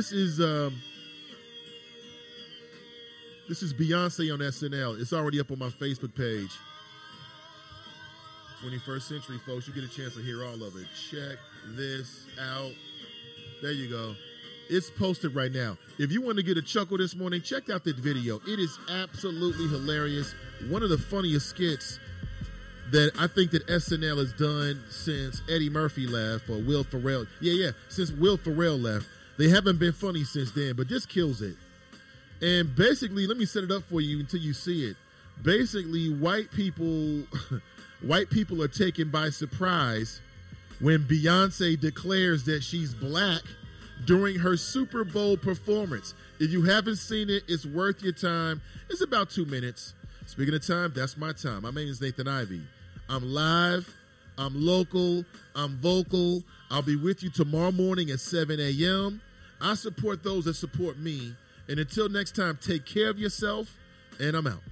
This is um, this is Beyonce on SNL. It's already up on my Facebook page. 21st century folks, you get a chance to hear all of it. Check this out. There you go. It's posted right now. If you want to get a chuckle this morning, check out that video. It is absolutely hilarious. One of the funniest skits that I think that SNL has done since Eddie Murphy left or Will Ferrell. Yeah, yeah, since Will Ferrell left. They haven't been funny since then, but this kills it. And basically, let me set it up for you until you see it. Basically, white people white people are taken by surprise when Beyonce declares that she's black during her Super Bowl performance. If you haven't seen it, it's worth your time. It's about two minutes. Speaking of time, that's my time. My name is Nathan Ivey. I'm live, I'm local, I'm vocal. I'll be with you tomorrow morning at 7 a.m. I support those that support me. And until next time, take care of yourself, and I'm out.